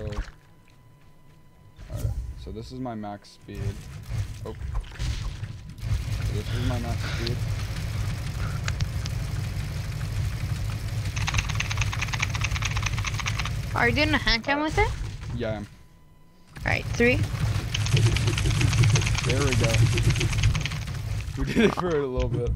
So, alright. So this is my max speed. Oh. So this is my max speed. Are you doing a hand cam with it? Yeah, I am. Alright, three. There we go. We did it for a little bit.